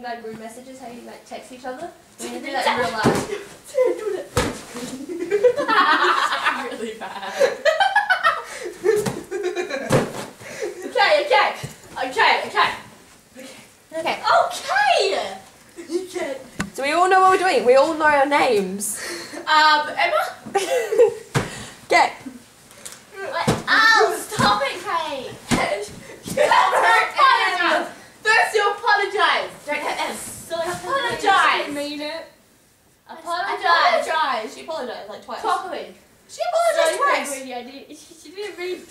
in like group messages, how you like text each other. We're gonna do that in real life. really bad. okay, okay, okay, okay, okay. Okay! You can. So we all know what we're doing. We all know our names. Um, Emma? Okay. Oh, stop it, Kate! apologize! First you apologize! Don't have that silly apologize! mean it. Apologize! Apologize. She apologized like twice. Properly. She apologized twice. Sorry, I did. She, she didn't mean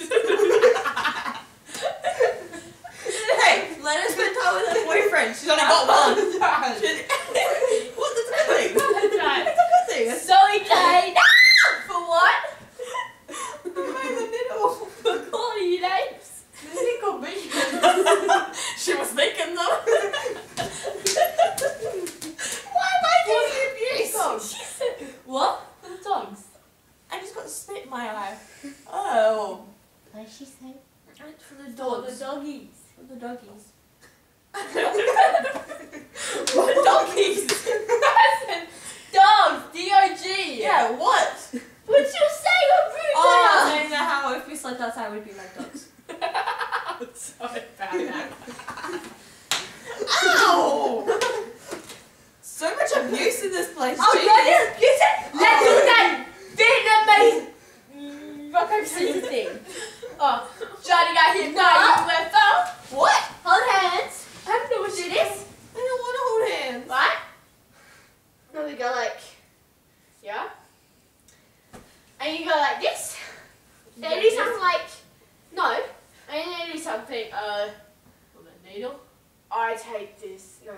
Hey, let her spend time with her boyfriend. She's only got one. What's the thing? Apologize. What's the thing? Sorry, Kate! For what? in the middle. For calling you names? she was thinking though. Why am I getting abused? She said, what? For the dogs. I just got spit in my eye. Oh. What did she say? It's for the For the dogs. doggies. For the doggies. What doggies? I said dogs. D-O-G. Yeah, what? What you say? What rude Oh, dogs? I know how if we slept outside we'd be like dogs. so bad. Ow! so much abuse in this place. Oh, Jesus. yeah, yeah, you said, let's do that Vietnamese mm, rock, paper, scissors thing. Oh, Johnny got hit by UFO. What? Hold hands. I don't know what it is. I don't want to hold hands. What? No, we go like, yeah. And you go like this. Then you do something like, no. And then you do something, uh, with a needle. I take this, no.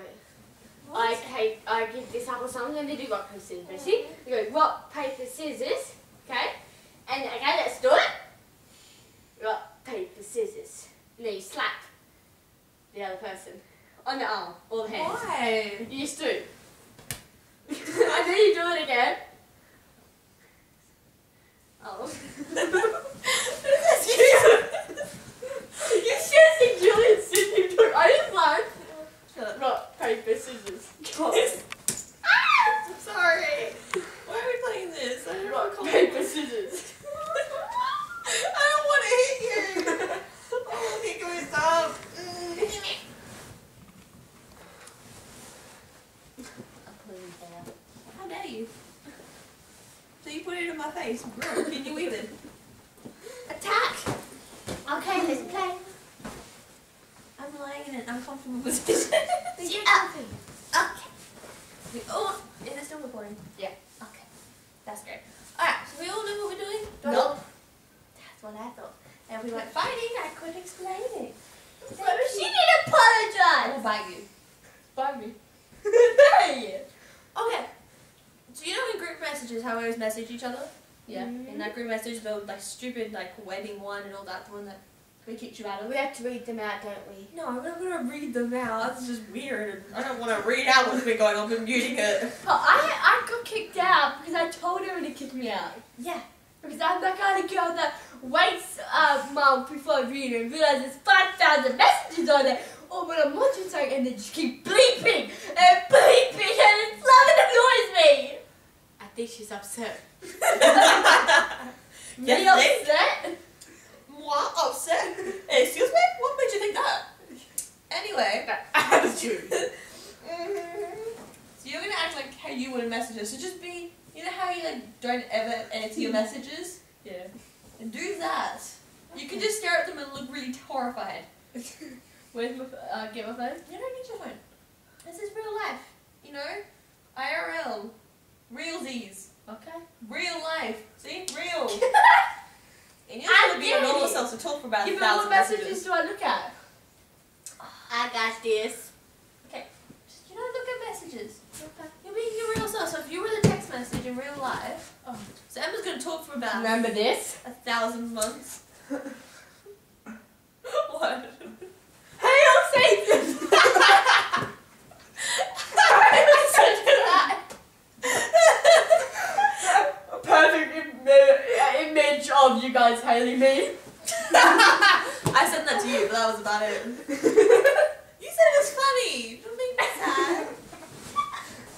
I take, I give this up or something, and they do rock, paper, scissors. But see, you go rock, paper, scissors, okay? And okay, let's do it. Rock, paper, scissors. And then you slap the other person on the arm or the hand. Why? You used to. I then you do it again. Oh. you should seen Julian Sydney do I Shut up. rock, paper, scissors. Ah! I'm sorry. Why are we playing this? I don't rock, paper, scissors. I don't want to hit you. Oh, okay, can we stop? How dare you? So you put it in my face, bro. Can you even? Attack! Okay, let's play. I'm lying in an uncomfortable position. Sit up. We- oh, is it still recording? Yeah. Okay, that's great. Alright, so we all know what we're doing? Do I- Nope. That's what I thought. And we went fighting, I couldn't explain it. But she didn't apologize. I will bite you. By me. hey! Okay. So you know in group messages how we always message each other? Yeah. In that group message, the like stupid like wedding one and all that, the one that we kicked you out of. We have to read them out, don't we? No, I'm not gonna read them out. That's just weird. I don't want to read out what's been going on. I've been muting it. Oh, I, I got kicked out because I told her to kick me out. Yeah. Because I'm that kind of girl that waits a month before reading and realizes 5,000 messages on there. Oh, but I'm watching something and they just keep bleeping and bleeping and it's loving annoys me. I think she's upset. Me Yes, upset? Moi upset. Excuse me? What made you think that? Anyway. Attitude. So you're gonna act like how you would message us. So just be, you know how you like don't ever answer your messages? Yeah. And do that. You can just stare at them and look really horrified. Where's my, uh, get my phone? You don't need your phone. This is real life. You know? IRL. Realsies. Okay. Real life. See? Real. and you're I supposed to be your normal self, so talk for about Give a me what thousand messages messages. do I look at? I got this. Just, you know, look at messages. Okay. You're being your real self. So if you were the text message in real life, Oh. so Emma's gonna talk for about Remember this? a thousand months. what? you guys hating me. I said that to you, but that was about it. you said it was funny. Don't make me sad.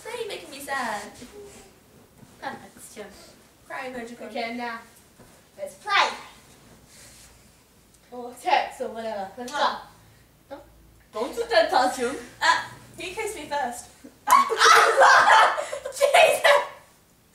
now you making me sad. That's true. Cry emoji. Okay, now let's play. Or text or whatever. Let's go. Huh. Huh? Don't do that, touch uh, He kissed me first. Jesus!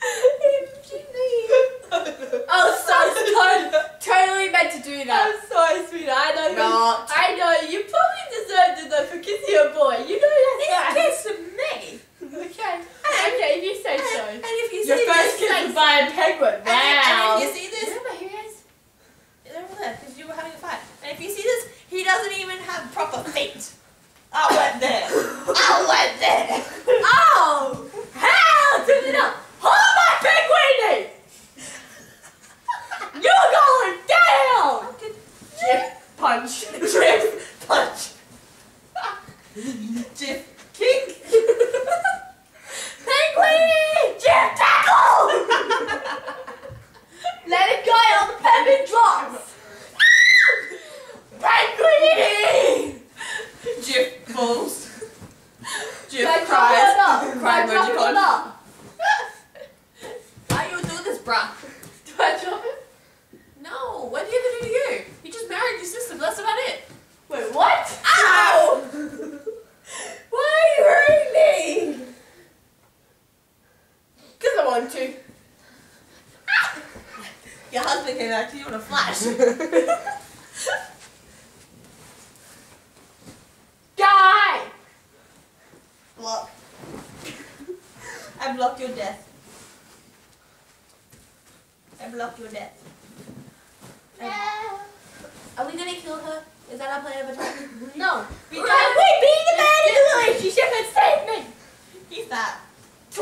He, kissed me. Oh, so totally, totally meant to do that. I'm sorry, sweetheart. I know Not. I know you probably deserved it though for kissing a boy. You know you that's kissed me. Okay. Okay, if you say so. And if you Your see first this, kiss was by a penguin. and, Wow. and if you see this, Remember, he has over there, because you were having a fight. And if you see this, he doesn't even have proper feet. I went there. I went there. Oh! Hell! Turn it up! Hold my penguin! You're going down! Jif punch. Jif punch. Jif King. Penguin! Jif tackle! Let it go on the penguin drops! Penguin! Jif balls. Jif Cry cries. up! Cry drop emoticon. it up! Why you do this, bruh? Do I drop it? No, what are you gonna do to you? You just married your sister, but that's about it. Wait, what? Ow! Why are you hurting me? Because I want to. Your husband came back to you in a flash. Die! Block. I blocked your death. I blocked your death. Are we gonna kill her? Is that our plan of attack? No. We Right, don't. wait, be the man in the relationship and save me! He's that.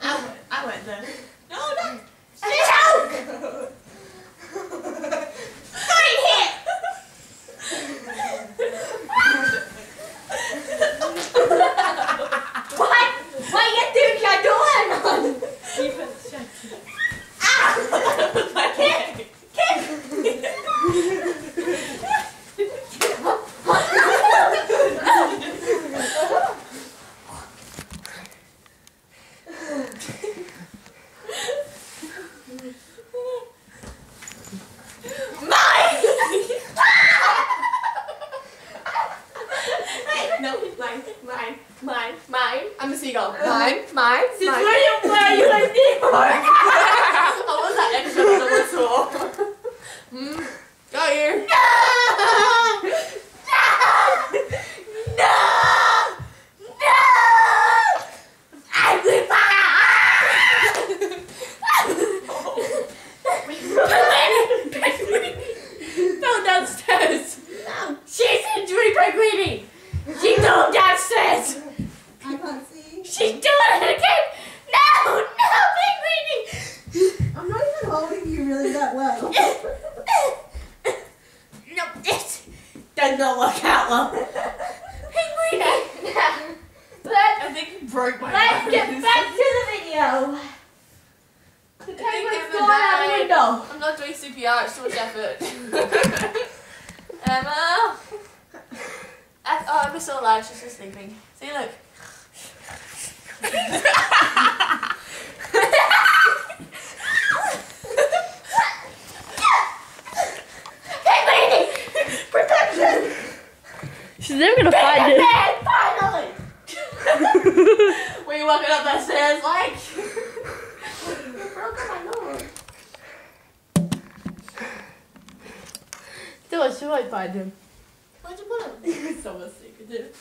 I went. I went there. No, no. ハハハハ! Find him. Where'd you put him? Someone's secretive.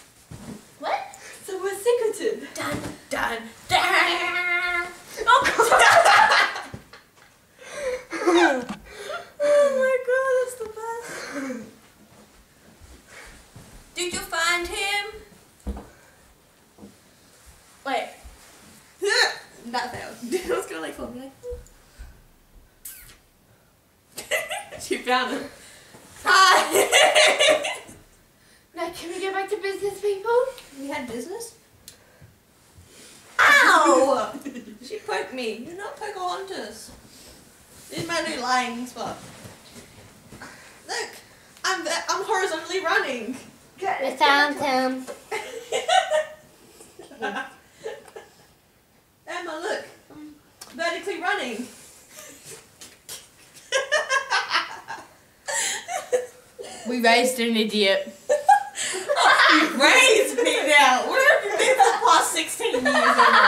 What? Someone's secretive. Dun, dun, dun! Oh, Oh my god, that's the best. Did you find him? Wait. that failed. I was gonna like fall me like. she found him. had business? Ow! she poked me. You not poke hunters. In my new lying spot. Look, I'm I'm horizontally running. Get I found him. Emma, look, I'm vertically running. we raised an idiot. oh, raised no, no.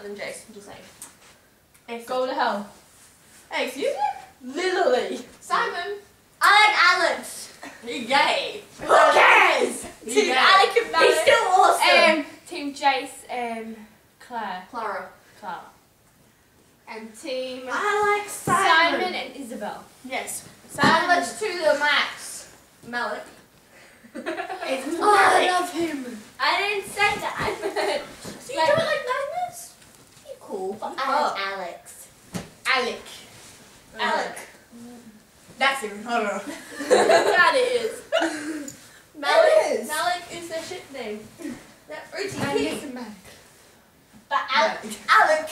Cuter than Jace. I'm just saying. Go to hell. Hey, excuse me? Literally. Simon. I like Alex. You're gay. Who cares? Team gay. Alec and. He's still awesome. Um, Team Jace and Claire. Clara. Clara. And Team I like Simon and Isabel. Yes. Alex to the max. Malec. It's Oh, I love him. I didn't say that. So you do it like magnets? You're cool, but Oh. I like Alex. Alec. Alec. That's even harder. that it is. Malec. is. Malec is their ship name. That And OTP. it's Mac. But Alec. Alec.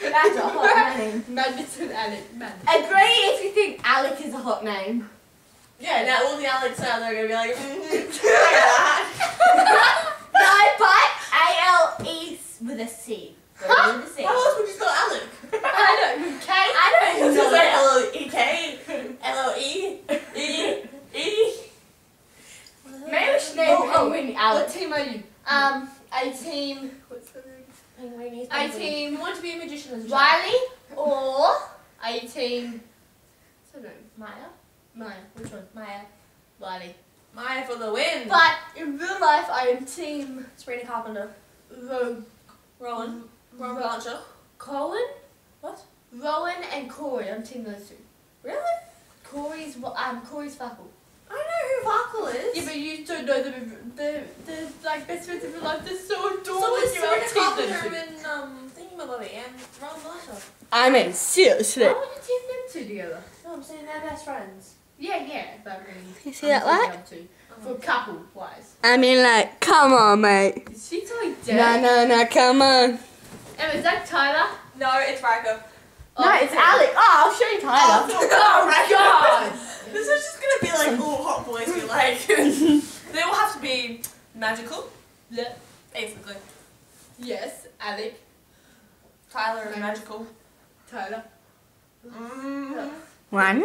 That's a hot name. Madness and Alec. Madness. Agree if you think Alec is a hot name. Yeah, now all the Alex out there are gonna be like, no, but A L E with a C. Huh? With a C. How else would you spell Alec? I don't. K. I don't Just know. like L O E K, L O E E E. Maybe we should name Oh, Penguin team are you? Um, a team. What's the name? Penguin. A team You want to be a magician as a child? Riley or a team. What's her name? Maya. Maya. Which one? Maya. Riley. Maya for the win. But in real life, I am team Sabrina Carpenter. Ro- Rowan. Rowan Blanchard. Colin. What? Rowan and Corey. I'm team those two. Really? Corey's what? Um, Corey's Fackle. I know who Vakal is. Yeah, but you don't know them. They're, they're like best friends in real life. They're so adorable. so is You Sabrina are team Carpenter them two. and um Thingamabobby and Rowan Blanchard. I mean, seriously. Why would you team them two together? No, I'm saying they're best friends. Yeah, yeah, but I mean, You see I'm that teaming light? them. For couple wise. I mean, like, come on, mate. Is she telling No, no, no, come on. And is that Tyler? No, it's Riker. no, it's Alec. Oh, I'll show you Tyler. Oh, my God. This is just gonna be like all hot boys we like. they all have to be magical, Yeah. basically. Yes, Alec. Tyler is magical. Tyler. Mm-hmm. One.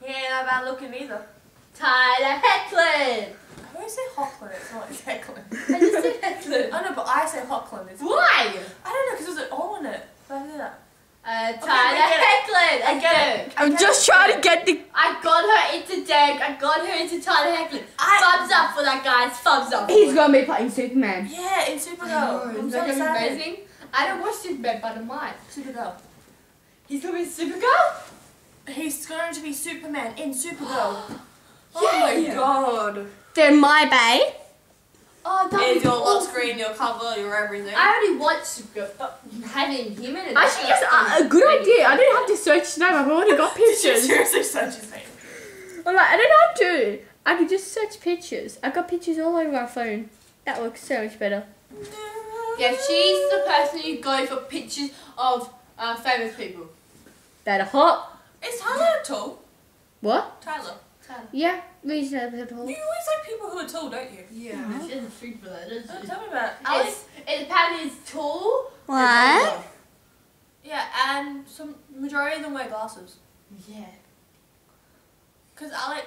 He ain't that bad looking either. Tyler Hoechlin. I always say Hocklin, it's not it's Hoechlin. I just said Hoechlin. I know, but I say Hocklin. It's Why? I don't know, because there's an O in it. Why do that? Uh, Tyler I get Hoechlin. I get it. I'm just trying to get the. I got her into Dag. I got her into Tyler Hoechlin. I- Thumbs up for that, guys. Thumbs up. He's gonna be playing Superman. Yeah, in Supergirl. I'm Is so that excited. amazing? I don't watch Superman, but I might. Supergirl. He's gonna be Supergirl? He's going to be Superman in Supergirl. Yeah. oh my god. Then my bay. Oh, that Here's was your lock screen, your cover, your everything. I already watched Supergirl, but having him in it. Actually, yes, a, a good idea. I didn't have to search his name. I've already got Did you pictures. seriously search his name? I'm like, I don't have to. I could just search pictures. I've got pictures all over my phone. That looks so much better. Yeah, she's the person who goes for pictures of uh, famous people. That hot. Is Tyler tall? What? Tyler. Yeah, reasonable. You always like people who are tall, don't you? Yeah, she has a freak for that, doesn't Oh, she? tell me about it. Alex. It's, it apparently is tall. What? Yeah, and some majority of them wear glasses. Yeah. Cause Alec,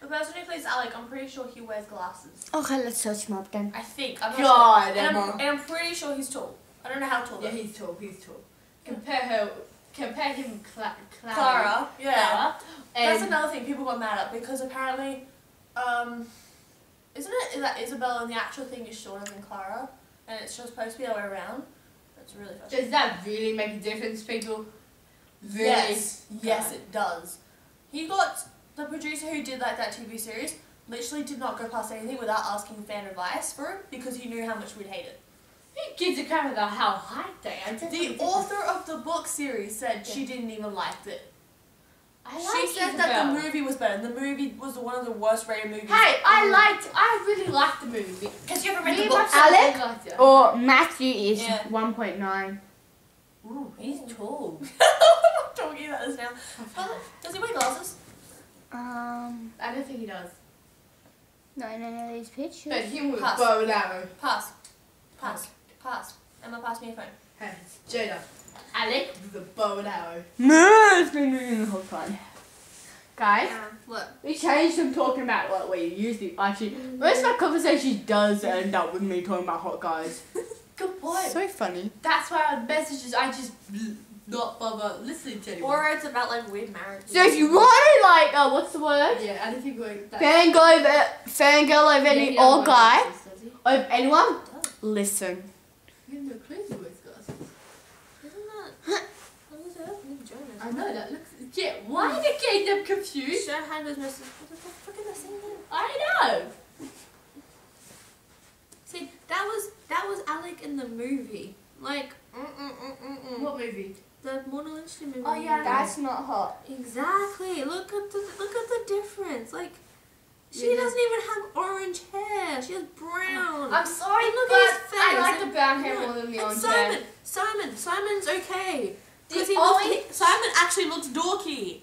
the person who plays Alec, I'm pretty sure he wears glasses. Okay, let's search him up then. I think. I'm not God, sure. And I'm, and I'm pretty sure he's tall. I don't know how tall. Yeah, though. he's tall. He's tall. Compare her. Compare him, with Cla- Clara. Clara. Yeah. Clara. That's another thing people got mad at because apparently, um, isn't it that Isabella and the actual thing is shorter than Clara, and it's just supposed to be the other way around? That's really frustrating. does that really make a difference, people? Really? Yes, yes, it does. He got the producer who did like that TV series. Literally did not go past anything without asking fan advice for it because he knew how much we'd hate it. Who gives a crap about how high they are? The author of the book series said she didn't even like it. I like she said that the movie was better. The movie was one of the worst rated movies. Hey, I liked. I really liked the movie. Because you haven't Me read the book. my Alec? really liked it. Or Matthew is Yeah. 1.9. Ooh, he's tall. I'm talking about this now. But does he wear glasses? Um, I don't think he does. no, no, no, these pictures. But him with Pass. bow and arrow. Pass. Pass. Pass. Emma, pass me a phone. Hey, Jada. Alec with a bow and arrow. No, it's been moving the whole time. Guys, What? we changed from talking about what we usually actually. Most of our conversations does end up with me talking about hot guys. Good point. So funny. That's why our messages I just not bother listening to anymore. Or it's about like weird marriages. So if you want to like, uh, what's the word? yeah, I don't think we're that. Fangirl over, fangirl over Yeah, any old guy, glasses, over anyone, listen. He has no clue he wears glasses. Isn't that? What is it? Jonas. I know that looks. Yeah, why are they getting them confused? Should I hand those messages? What the fuck is that saying then? I know. See, that was that was Alec in the movie. Like, mm mm mm mm mm. What movie? The Mona Lisa movie. Oh, yeah, That's not hot. Exactly. Look at the look at the difference. Like, she Yeah. doesn't even have orange hair. She has brown. I'm sorry, And look but at his face. I like the brown hair Yeah. more than the And orange Simon, hair. Simon, Simon's okay. Because The he looks, only- he- Simon actually looks dorky.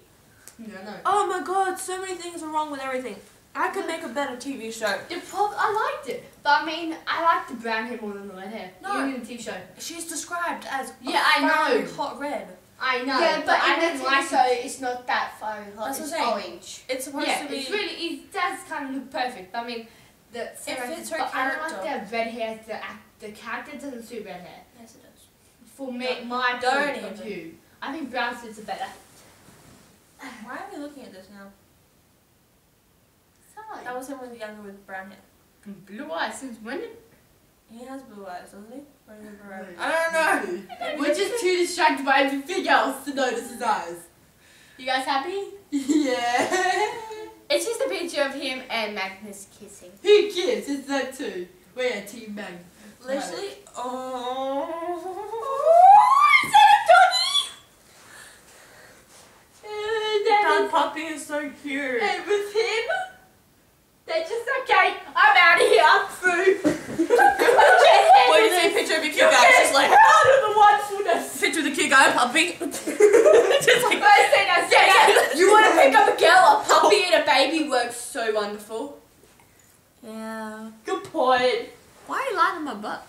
No, no. Oh my god, so many things are wrong with everything. I could make a better TV show. The prob- I liked it, but I mean, I like the brown hair more than the red hair. No. Even in the TV show. She's described as Yeah, a I know. hot red. I know, yeah, but, but, I in didn't the like TV it. show, it's not that fiery hot. That's it's what orange. It's supposed Yeah, to be. it's really, it does kind of look perfect. But I mean, the It fits her but I don't character. like the red hair. The act, the character doesn't suit red hair. Yes, it does. For me, my Don't point of even. view, I think brown suits are better. Why are we looking at this now? Sorry. That was him with younger with brown hair. blue eyes. Since when did? He has blue eyes, doesn't he? Or is it brown? I don't know. We're just too distracted by everything else to notice his eyes. You guys happy? Yeah. It's just a picture of him and Magnus kissing. Who gives? It's that too. We're a team man. Literally. Oh. is that a That puppy is so cute. It was him. They're just okay. I'm out of here. I'm through. Wait, you see a picture of a cute guy? It's just like out of the wonderfulness. picture of the cute guy puppy. just like I say that. Yeah, yeah. You want to pick up a girl, a puppy, and a baby works so wonderful. Yeah. Good point. Why are you lying on my butt?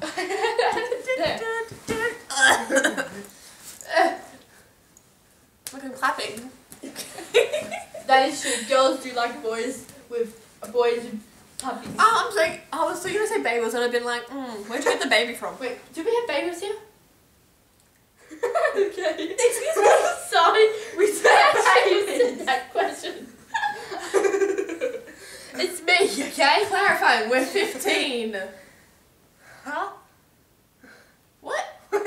Look, I'm clapping. that is true. Girls do like boys with boys puppies. Oh, I'm sorry. I was still gonna say babies, and I've been like, mm, where'd you get the baby from? Wait, do we have babies here? okay. Excuse me. Sorry, we said babies in that question. It's me, okay? Clarifying, we're 15. Huh? What?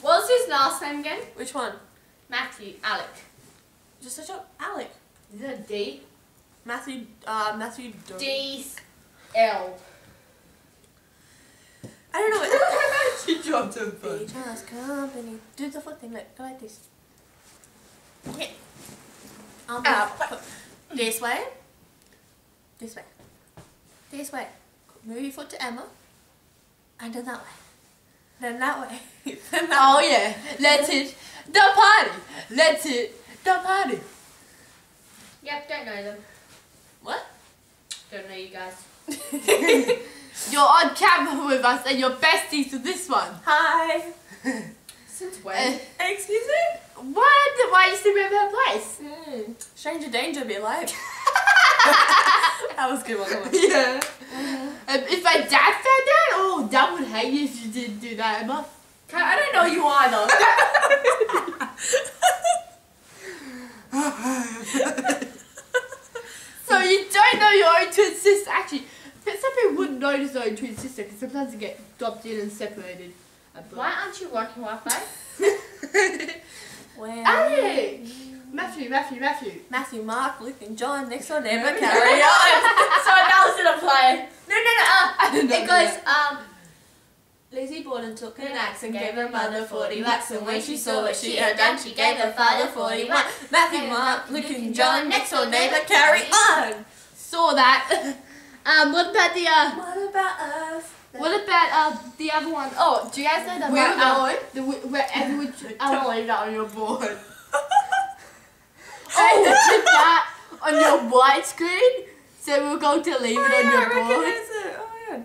What's his last name again? Which one? Matthew. Alec. Just search up Alec. Is it a D? Matthew, uh, Matthew Doe. D L. I don't know what. she dropped her Beach House Company. Do the foot thing, look, go like this. Yeah. I'll move Ah, this way. This way. This way. Move your foot to Emma. And then that way. Then that way. then that Oh yeah, let's hit the party. Let's hit the party. Yep, don't know them. What? Don't know you guys. You're on camera with us and you're besties to this one. Hi. Since when? Excuse me? what? Why you still remember her place? Hmm. Stranger danger be like. that was good one. Yeah. Um, if my dad found out, oh, dad would hate you if you didn't do that, Emma. I don't know you either. So you don't know your own twin sister. Actually, some people wouldn't notice their own twin sister because sometimes they get dropped in and separated. Why aren't you working Wi-Fi? Well, Alex! Matthew, Matthew, Matthew. Matthew, Mark, Luke, and John. Next door neighbor. Carry on. so that was gonna play. No, no, no. Uh, I didn't know it goes. Um. Lizzie Borden took an axe and gave her mother 40 whacks And when she saw what she had done, she gave her father forty 41 Matthew, Mark, Luke and John, next door neighbor, carry on! Saw that. um, what about the uh? What about us? What about uh the other one? Oh, do you guys know the Where one? Uh, the wh- where everyone. Don't leave that on your board. Oh, put that on your white screen. So we're going to leave Oh, it on yeah, I your board, recognize it. Oh, yeah.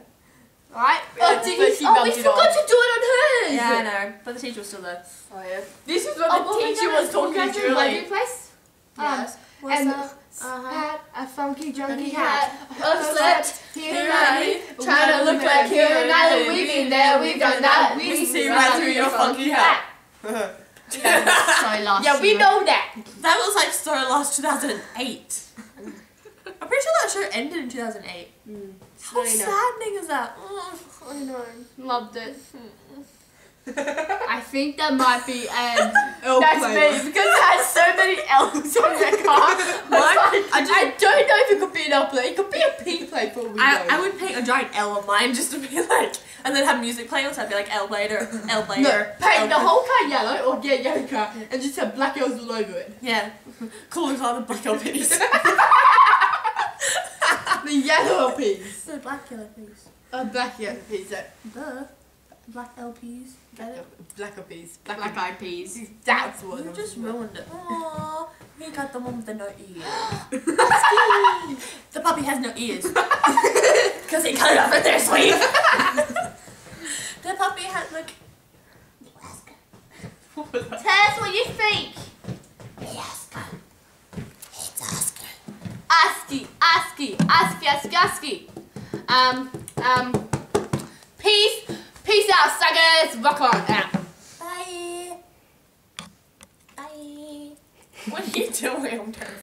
right? Oh, did you, oh, we forgot to do it on hers. Yeah, I know. But the teacher was still there. Oh yeah. This is what Oh, the teacher was talking to my place. Yes. Um, and Uh-huh. had a funky junky hat, hat. upset here Here and I trying to look like here and there. We've been there, we've done that. We see right through your funky hat. So last Yeah, we know that. That was like so last 2008. I'm pretty sure that show ended in 2008. Mm. How I know. saddening is that? Oh, I know. Loved it. I think that might be um L that's player. me because it has so many L's on the car. Mine- I, I just- I don't know if it could be an L play. It could be a P play for we I. I would paint a giant L on mine just to be like, and then have music playing, so I'd be like L later, L no, later. paint the L- whole car yellow or get yellow car and just have black L's all over it. Yeah, cool car the black LPs. The yellow piece. the black yellow piece. A black yellow piece. uh, Duh. Black LPs. Get it? Black peas. Black, eyed peas. That's what You just about. ruined it. Aww, he got the one with the no ears. the puppy has no ears. Because he cut it off at their sleeve. the puppy has, like... What was that? Tell us what you think. Oscar. It's Oscar. ASCII, ASCII, ASCII, ASCII, ASCII. Um, um, peace, peace out, suckers. Rock on out. Bye. Bye. What are you doing? I'm trying to